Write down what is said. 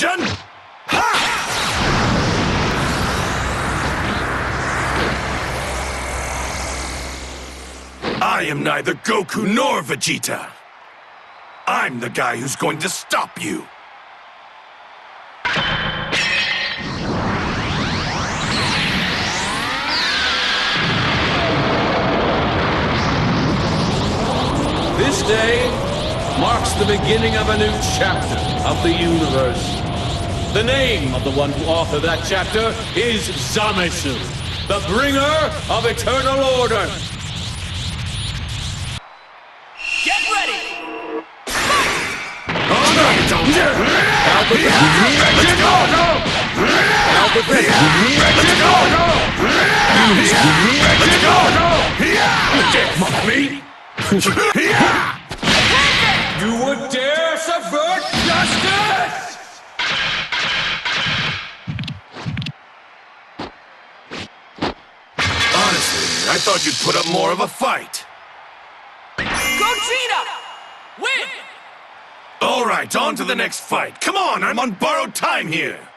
Version! I am neither Goku nor Vegeta. I'm the guy who's going to stop you. This day marks the beginning of a new chapter of the universe. The name of the one who authored that chapter is Zamasu, the bringer of eternal order. Get ready! Oh! You would I thought you'd put up more of a fight. Gogeta! Win! All right, on to the next fight. Come on, I'm on borrowed time here.